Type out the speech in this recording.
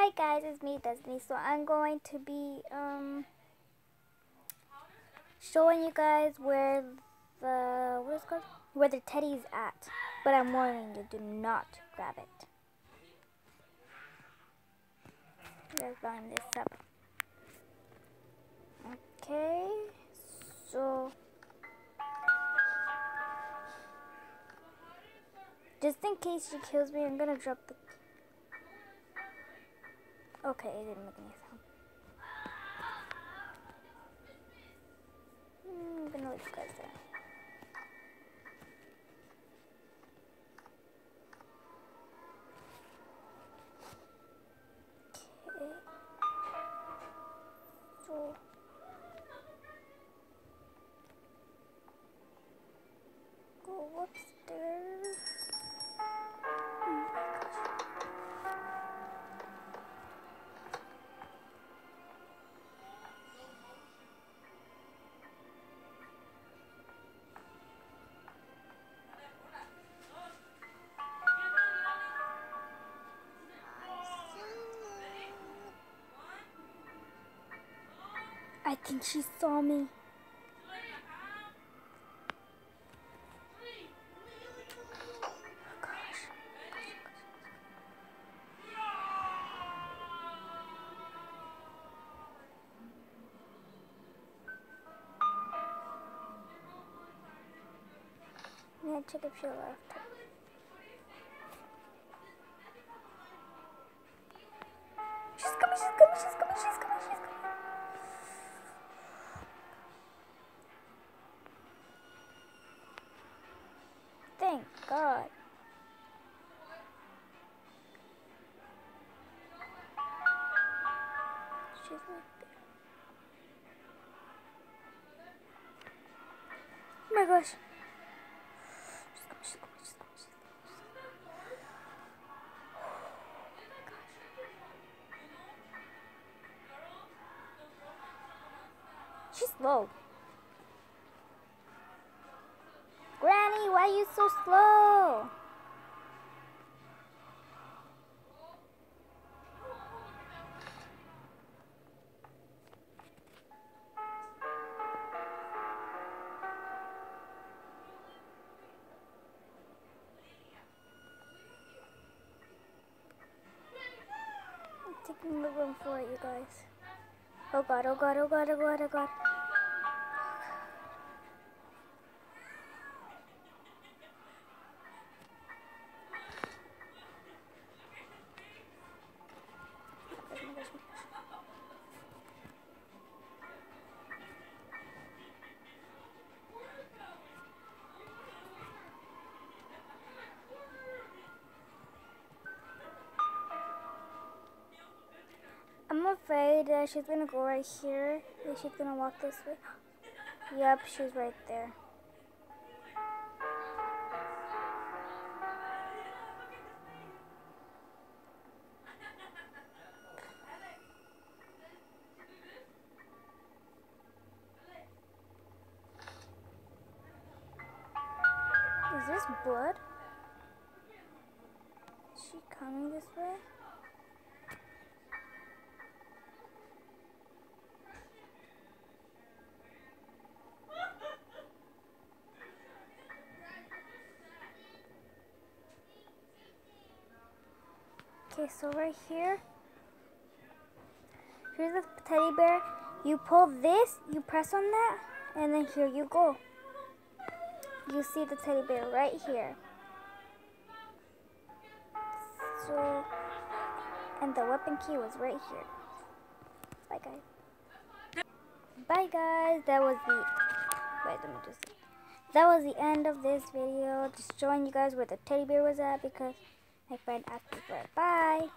Hi guys, it's me Destiny. So I'm going to be um showing you guys where the what is called? Where the teddy's at. But I'm warning you, do not grab it. Let's line this up. Okay, so just in case she kills me, I'm gonna drop the Okay, it didn't make any sound. I'm gonna leave you guys there. Okay. So. I think she saw me. Oh. I'm gonna check if she left. She's coming, she's coming, she's coming, she's coming. Oh my gosh. She's slow. Granny, why are you so slow? I'm taking the room for you guys. Oh god, oh god, oh god, oh god, oh god. Afraid that she's gonna go right here. That she's gonna walk this way. Yep, she's right there. Is this blood? Is she coming this way? Okay, so right here, here's the teddy bear. You pull this, you press on that, and then here you go. You see the teddy bear right here. So, and the weapon key was right here. Bye, guys. Bye, guys. That was the. Wait, let me just. That was the end of this video. Just showing you guys where the teddy bear was at because my friend asked me for. Bye.